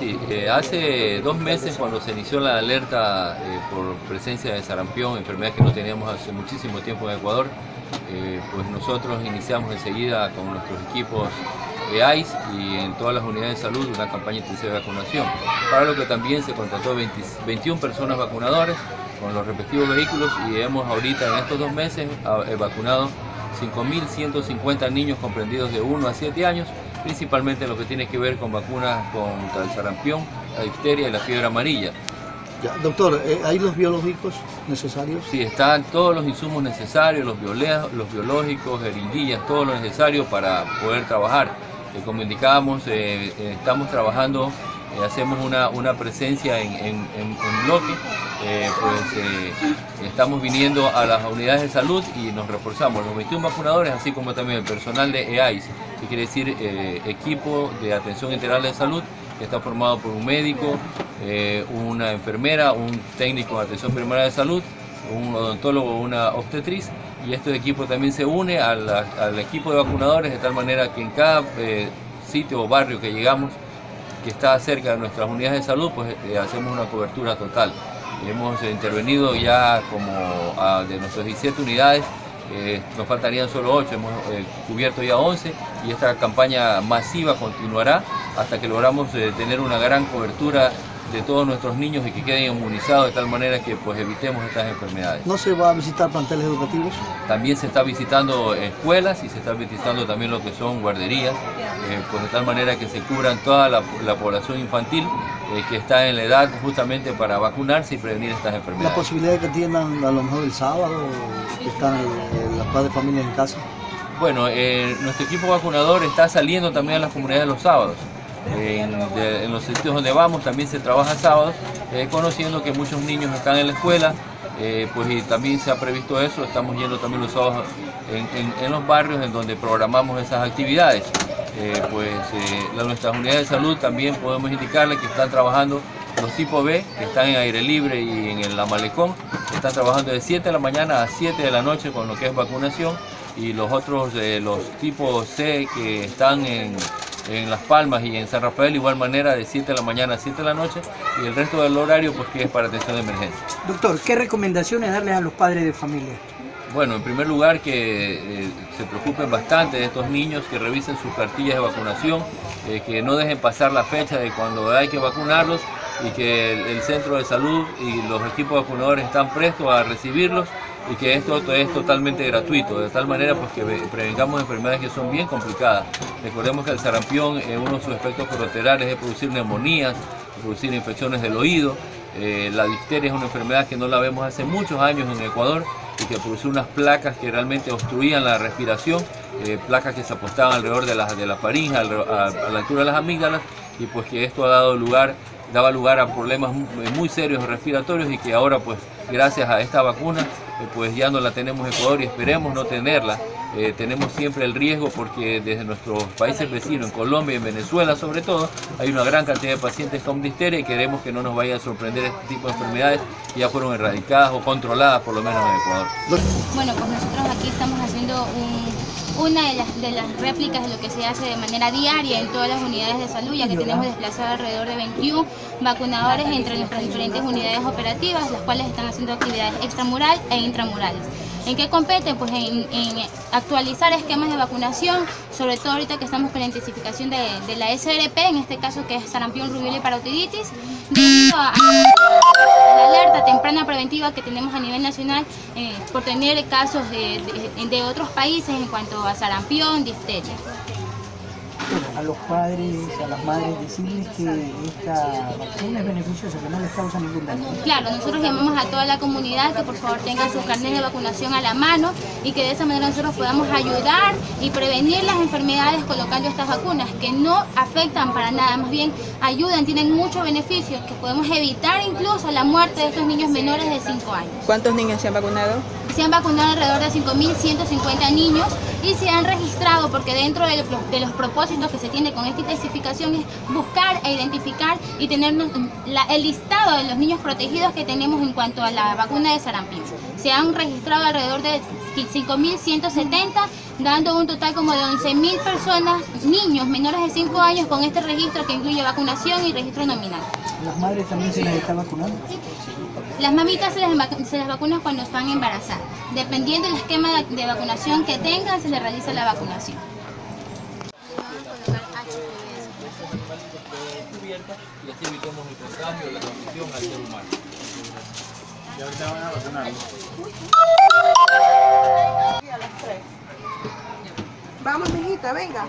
Sí, eh, hace dos meses cuando se inició la alerta eh, por presencia de sarampión, enfermedad que no teníamos hace muchísimo tiempo en Ecuador, eh, pues nosotros iniciamos enseguida con nuestros equipos EAIS y en todas las unidades de salud una campaña intensiva de vacunación, para lo que también se contrató 21 personas vacunadoras con los respectivos vehículos y hemos ahorita en estos dos meses vacunado 5.150 niños comprendidos de 1 a 7 años principalmente lo que tiene que ver con vacunas contra el sarampión, la difteria y la fiebre amarilla. doctor, eh, ¿hay los biológicos necesarios? Sí, están todos los insumos necesarios, los, los biológicos, jeringuillas, todo lo necesario para poder trabajar. Eh, como indicábamos, eh, estamos trabajando, hacemos una, presencia en, en bloque eh, pues eh, estamos viniendo a las unidades de salud y nos reforzamos. Los 21 vacunadores, así como también el personal de EAIS, que quiere decir eh, equipo de atención integral de salud, que está formado por un médico, una enfermera, un técnico de atención primaria de salud, un odontólogo, una obstetriz, y este equipo también se une al equipo de vacunadores de tal manera que en cada sitio o barrio que llegamos, que está cerca de nuestras unidades de salud, pues hacemos una cobertura total. Hemos intervenido ya como de nuestras 17 unidades, eh, nos faltarían solo 8, hemos eh, cubierto ya 11 y esta campaña masiva continuará hasta que logramos eh, tener una gran cobertura de todos nuestros niños y que queden inmunizados de tal manera que pues evitemos estas enfermedades. ¿No se va a visitar planteles educativos? También se está visitando escuelas y se está visitando también lo que son guarderías, pues de tal manera que se cubran toda la población infantil eh, que está en la edad justamente para vacunarse y prevenir estas enfermedades. ¿La posibilidad de que atiendan a lo mejor el sábado, que están las padres de familia en casa? Bueno, eh, nuestro equipo vacunador está saliendo también a las comunidades los sábados. En, los sitios donde vamos también se trabaja sábados, eh, conociendo que muchos niños están en la escuela, pues y también se ha previsto eso, estamos yendo también los sábados en los barrios en donde programamos esas actividades. Eh, pues eh, nuestras unidades de salud también podemos indicarle que están trabajando los tipo B, que están en aire libre y en la malecón, están trabajando de 7 de la mañana a 7 de la noche con lo que es vacunación y los otros, eh, los tipos C que están en, en Las Palmas y en San Rafael, igual manera de 7 de la mañana a 7 de la noche y el resto del horario pues que es para atención de emergencia. Doctor, ¿qué recomendaciones darles a los padres de familia? Bueno, en primer lugar que eh, se preocupen bastante de estos niños, que revisen sus cartillas de vacunación, eh, que no dejen pasar la fecha de cuando hay que vacunarlos y que el, centro de salud y los equipos vacunadores están prestos a recibirlos y que esto es totalmente gratuito, de tal manera pues que prevengamos enfermedades que son bien complicadas. Recordemos que el sarampión, eh, uno de sus efectos colaterales es producir neumonías, producir infecciones del oído, la difteria es una enfermedad que no la vemos hace muchos años en Ecuador y que produjo unas placas que realmente obstruían la respiración, eh, placas que se apostaban alrededor de la, de la faringe, a, la altura de las amígdalas, y pues que esto ha dado lugar, daba lugar a problemas muy, serios respiratorios y que ahora pues gracias a esta vacuna eh, pues ya no la tenemos en Ecuador y esperemos no tenerla. Eh, tenemos siempre el riesgo porque desde nuestros países vecinos, en Colombia y en Venezuela sobre todo, hay una gran cantidad de pacientes con difteria y queremos que no nos vaya a sorprender este tipo de enfermedades que ya fueron erradicadas o controladas por lo menos en Ecuador. Bueno, pues nosotros aquí estamos haciendo una de las, de las réplicas de lo que se hace de manera diaria en todas las unidades de salud, ya que tenemos desplazado alrededor de 21 vacunadores entre nuestras diferentes unidades operativas, las cuales están haciendo actividades extramural e intramurales. ¿En qué competen? Pues en, actualizar esquemas de vacunación, sobre todo ahorita que estamos con la intensificación de, la SRP, en este caso que es sarampión, rubiola y parotiditis, debido a, alerta temprana preventiva que tenemos a nivel nacional eh, por tener casos de, de otros países en cuanto a sarampión, difteria a los padres, a las madres, decirles que esta vacuna es beneficiosa, que no les causa ningún daño. Claro, nosotros llamamos a toda la comunidad que por favor tengan sus carnet de vacunación a la mano y que de esa manera nosotros podamos ayudar y prevenir las enfermedades colocando estas vacunas, que no afectan para nada, más bien ayudan, tienen muchos beneficios, que podemos evitar incluso la muerte de estos niños menores de 5 años. ¿Cuántos niños se han vacunado? Se han vacunado alrededor de 5.150 niños y se han registrado porque dentro de los propósitos que se tiene con esta intensificación es buscar e identificar y tener el listado de los niños protegidos que tenemos en cuanto a la vacuna de sarampión. Se han registrado alrededor de 5.170, dando un total como de 11.000 personas, niños menores de 5 años con este registro que incluye vacunación y registro nominal. ¿Las madres también se les está vacunando? Las mamitas se las, se las vacunan cuando están embarazadas. Dependiendo del esquema de, de vacunación que tengan, se les realiza la vacunación. Y así evitamos el contagio la transmisión al ser humano. Vamos, mijita, venga.